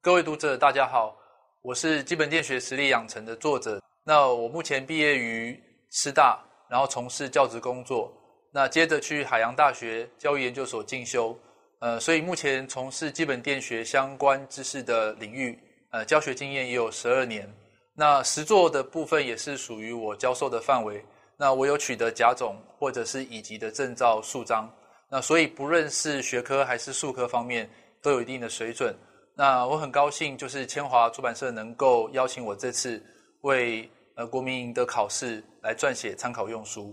各位读者，大家好，我是基本电学实力养成的作者。那我目前毕业于师大，然后从事教职工作。那接着去海洋大学教育研究所进修。呃，所以目前从事基本电学相关知识的领域，呃，教学经验也有十二年。那实作的部分也是属于我教授的范围。那我有取得甲种或者是乙级的证照数张。那所以不论是学科还是术科方面，都有一定的水准。那我很高兴，就是千华出版社能够邀请我这次为呃国民营的考试来撰写参考用书。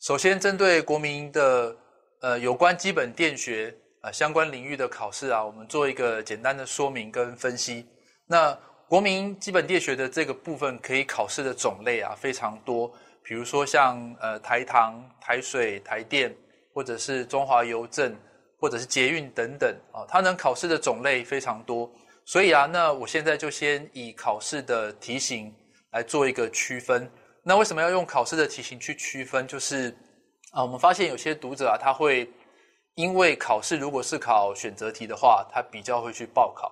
首先，针对国民营的呃有关基本电学啊相关领域的考试啊，我们做一个简单的说明跟分析。那国民基本电学的这个部分可以考试的种类啊非常多，比如说像呃台糖、台水、台电，或者是中华邮政。或者是捷运等等啊，它能考试的种类非常多，所以啊，那我现在就先以考试的题型来做一个区分。那为什么要用考试的题型去区分？就是啊，我们发现有些读者啊，他会因为考试如果是考选择题的话，他比较会去报考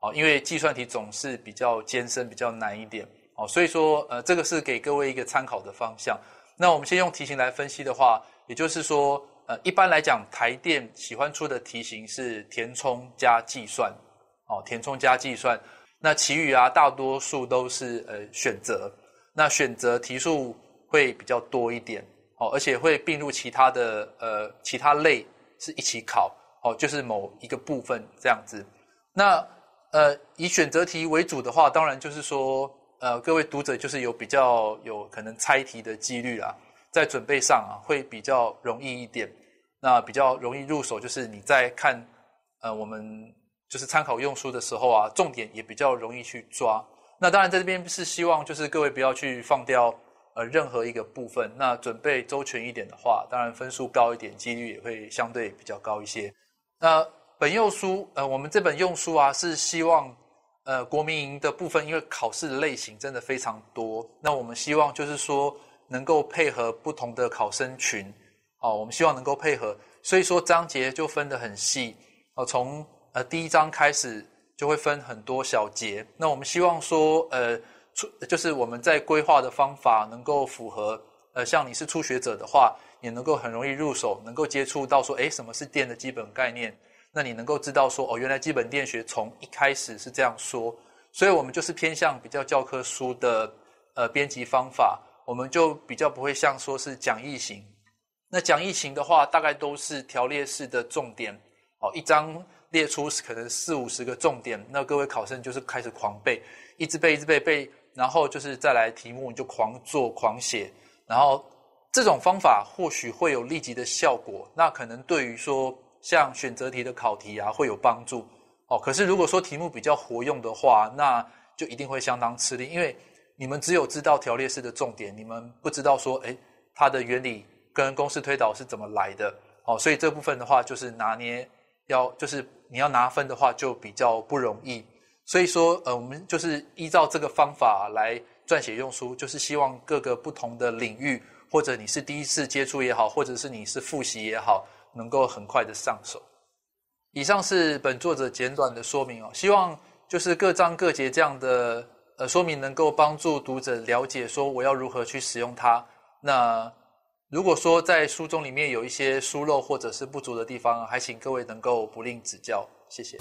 啊，因为计算题总是比较艰深、比较难一点哦，所以说呃，这个是给各位一个参考的方向。那我们先用题型来分析的话，也就是说。呃，一般来讲，台电喜欢出的题型是填充加计算，哦，填充加计算。那其余啊，大多数都是呃选择。那选择题数会比较多一点，哦，而且会并入其他的呃其他类是一起考，哦，就是某一个部分这样子。那呃以选择题为主的话，当然就是说，呃，各位读者就是有比较有可能猜题的几率啦。在准备上啊，会比较容易一点。那比较容易入手，就是你在看呃我们就是参考用书的时候啊，重点也比较容易去抓。那当然在这边是希望就是各位不要去放掉呃任何一个部分。那准备周全一点的话，当然分数高一点，几率也会相对比较高一些。那本用书呃，我们这本用书啊，是希望呃国民营的部分，因为考试的类型真的非常多，那我们希望就是说。能够配合不同的考生群，哦，我们希望能够配合，所以说章节就分得很细，哦，从呃第一章开始就会分很多小节。那我们希望说，呃，初就是我们在规划的方法能够符合，呃，像你是初学者的话，也能够很容易入手，能够接触到说，诶，什么是电的基本概念？那你能够知道说，哦，原来基本电学从一开始是这样说，所以我们就是偏向比较教科书的呃编辑方法。我们就比较不会像说是讲义型，那讲义型的话，大概都是条列式的重点，哦，一张列出可能四五十个重点，那各位考生就是开始狂背，一直背一直背背，然后就是再来题目你就狂做狂写，然后这种方法或许会有立即的效果，那可能对于说像选择题的考题啊会有帮助，哦，可是如果说题目比较活用的话，那就一定会相当吃力，因为。你们只有知道条列式的重点，你们不知道说，哎，它的原理跟公式推导是怎么来的，哦，所以这部分的话就是拿捏，要就是你要拿分的话就比较不容易。所以说，呃，我们就是依照这个方法来撰写用书，就是希望各个不同的领域，或者你是第一次接触也好，或者是你是复习也好，能够很快的上手。以上是本作者简短的说明哦，希望就是各章各节这样的。呃，说明能够帮助读者了解说我要如何去使用它。那如果说在书中里面有一些疏漏或者是不足的地方，还请各位能够不吝指教，谢谢。